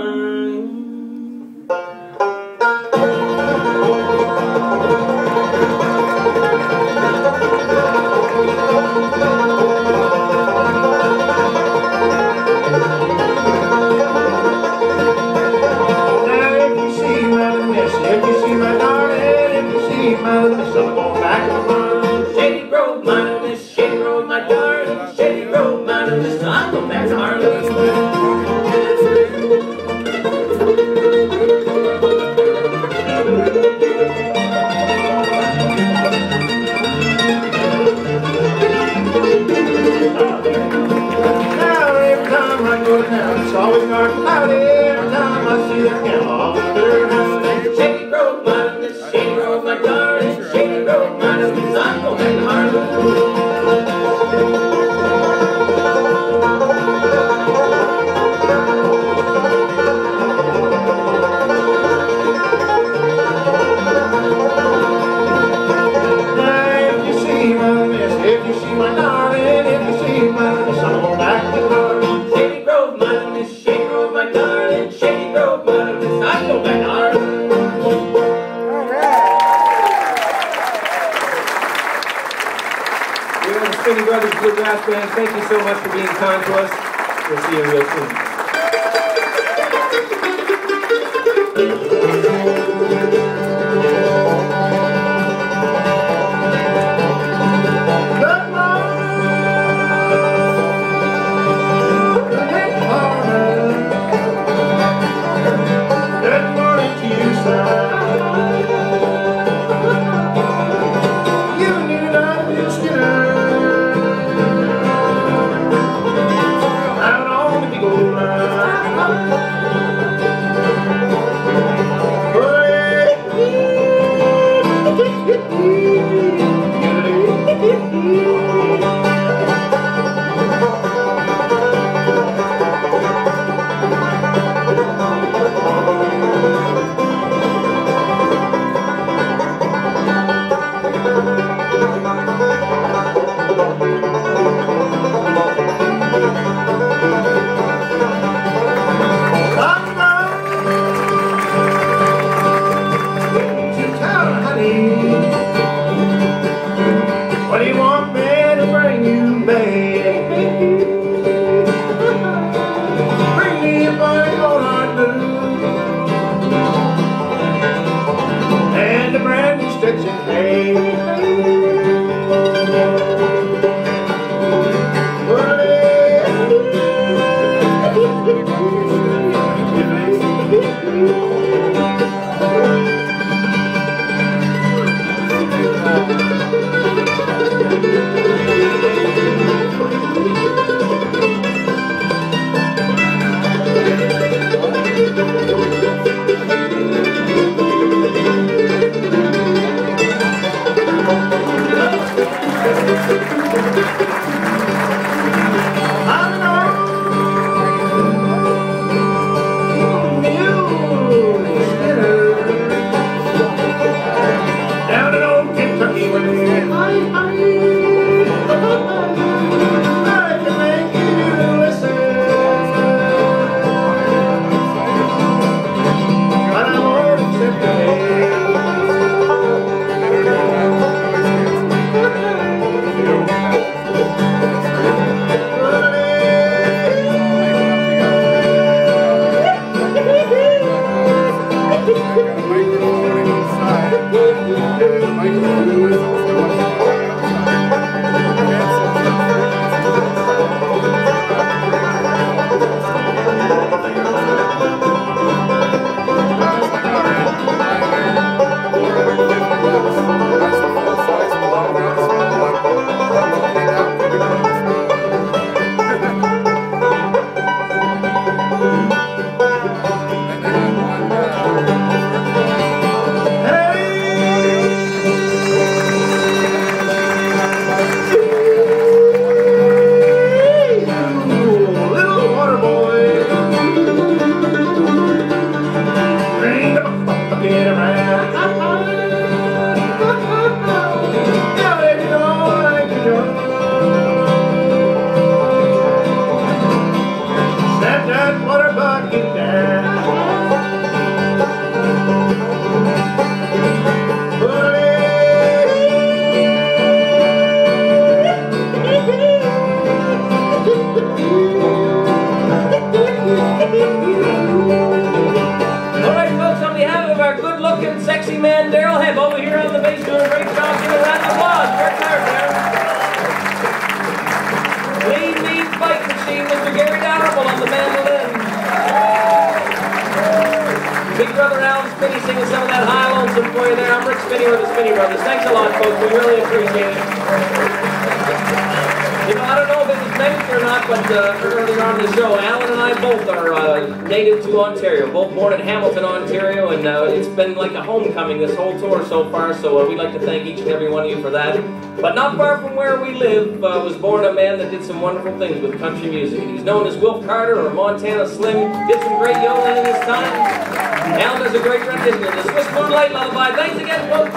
Lord. now. It's always dark out here. every time I see the camera on the Great Good Rap thank you so much for being kind to us. We'll see you real soon. Stitching a. microphone inside. The microphone is also Alright folks, on behalf of our good-looking, sexy man, Daryl over here on the bass doing a great job. Give applause. Very fight machine, Mr. Gary on the mandolin. Big brother Alan Spinney singing some of that high lonesome for you there. I'm Rick Spinney with the Spinney Brothers. Thanks a lot, folks. We really appreciate it. Mentioned or not, but uh, earlier on the show, Alan and I both are uh, native to Ontario, both born in Hamilton, Ontario, and uh, it's been like a homecoming this whole tour so far, so uh, we'd like to thank each and every one of you for that. But not far from where we live uh, was born a man that did some wonderful things with country music. He's known as Wilf Carter or Montana Slim, did some great yodeling in his time. Alan does a great rendition of the Swiss Moonlight Lullaby. Thanks again, folks.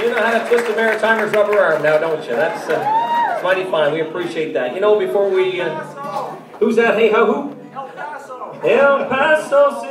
You know how to twist a Maritimer's rubber arm now, don't you? That's, uh, mighty fine. We appreciate that. You know, before we, uh, who's that? Hey, how, who? El Paso. El Paso